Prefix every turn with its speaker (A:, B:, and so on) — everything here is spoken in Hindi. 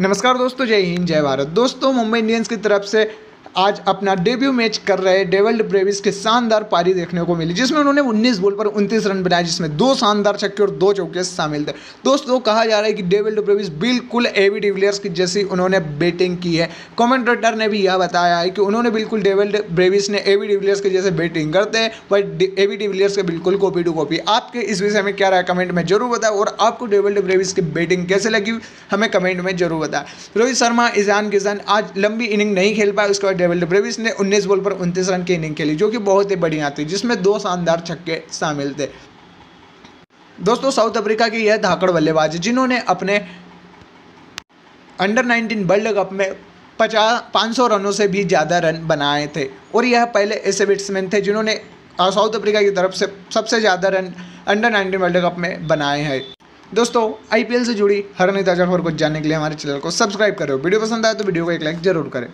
A: नमस्कार दोस्तों जय हिंद जय भारत। दोस्तों मुंबई इंडियंस की तरफ़ से आज अपना डेब्यू मैच कर रहे डेवल्ड ब्रेविस की शानदार पारी देखने को मिली, जिसमें उन्होंने 19 बॉल पर 29 रन बनाए, जिसमें दो शानदार छक्के और दो चौके शामिल थे। दोस्तों, कहा जा रहा है कि डेविल्ड ब्रेविस बिल्कुल एवी डिविलियर्स की जैसी उन्होंने बैटिंग की है। कमेंटेटर ने भी यह बताया है कि उन्होंने बिल्कुल डेविल्ड ब्रेविस ने एवी डिविलियर्स की जैसे बैटिंग करते हैं बट एवी डिविलियर्स के बिल्कुल कॉपी टू कॉपी आपके इस विषय में क्या रहा कमेंट में ज़रूर बताएँ, और आपको डेविल्ड ब्रेविस की बैटिंग कैसे लगी, हमें कमेंट में ज़रूर बताएँ। रोहित शर्मा ईजान किसान आज लंबी इनिंग नहीं खेल पाए, उसके बाद डेविल्ड ब्रेविस ने 19 बॉल पर 29 रन की इनिंग खेली, जो कि बहुत ही बढ़िया थी, जिसमें दो शानदार छक्के शामिल थे। दोस्तों, साउथ अफ्रीका के यह धाकड़ बल्लेबाज, जिन्होंने अपने अंडर 19 वर्ल्ड कप में पचास, पाँच रनों से भी ज़्यादा रन बनाए थे, और यह पहले ऐसे बैट्समैन थे जिन्होंने साउथ अफ्रीका की तरफ़ से सबसे ज़्यादा रन अंडर 19 वर्ल्ड कप में बनाए हैं। दोस्तों आईपीएल से जुड़ी हर नई ताज़ा खबर को जानने के लिए हमारे चैनल को सब्सक्राइब करो। वीडियो पसंद आए तो वीडियो को एक लाइक ज़रूर करें।